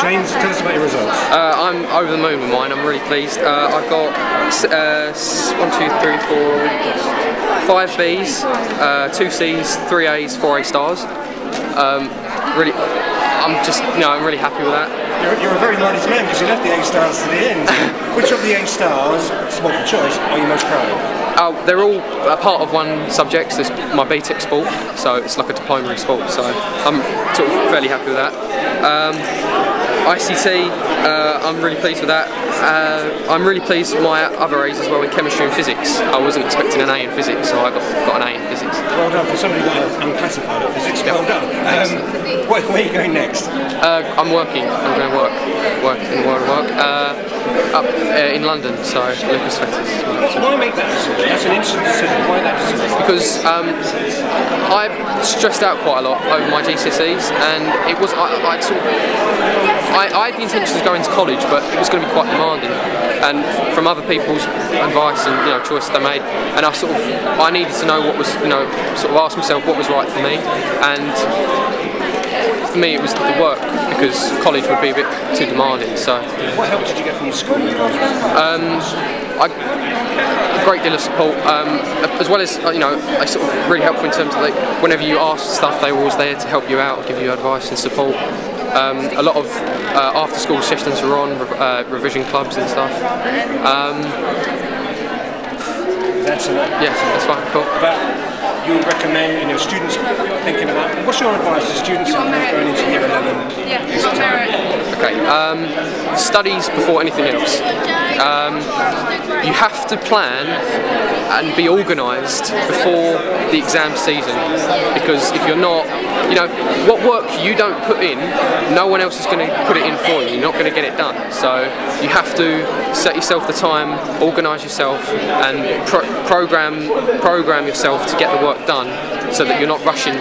James, tell us about your results. Uh, I'm over the moon with mine. I'm really pleased. Uh, I've got uh, one, two, three, four, five Bs, uh, two Cs, three As, four A stars. Um, really, I'm just, you know, I'm really happy with that. You're, you're a very modest man because you left the A stars to the end. Which of the A stars, small for choice, are you most proud of? Oh, they're all a part of one subject. So it's my BTEC sport, so it's like a diploma in sport. So I'm sort of fairly happy with that. Um, ICT, uh, I'm really pleased with that. Uh, I'm really pleased with my other A's as well in chemistry and physics. I wasn't expecting an A in physics, so I got, got an A in physics. Well done for somebody who got unclassified at physics. Well done. Um, where, where, are you going next? Uh, I'm working. I'm going to work, work in the world of work. Uh, up uh, in London, so Lucas Fettes. So why make that decision? That's an interesting decision. Why that decision? Because um, I stressed out quite a lot over my GCSEs, and it was I, I sort of, I, I, had the intention of going to college, but it was going to be quite demanding, and from other people's advice and you know choices they made, and I sort of I needed to know what was you know sort of ask myself what was right for me, and for me it was the work because college would be a bit too demanding. So. What help did you get from your school? Um, I, a great deal of support, um, as well as uh, you know, I sort of really helpful in terms of like whenever you ask stuff, they're always there to help you out, give you advice and support. Um, a lot of uh, after-school sessions are on, uh, revision clubs and stuff. Um, that's a, yeah, that's fine, cool. But you would recommend, you know, students thinking about, what's your advice to students going into year studies before anything else. Um, you have to plan and be organised before the exam season because if you're not, you know, what work you don't put in, no one else is going to put it in for you. You're not going to get it done. So you have to set yourself the time, organise yourself, and pro program program yourself to get the work done, so that you're not rushing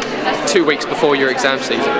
two weeks before your exam season.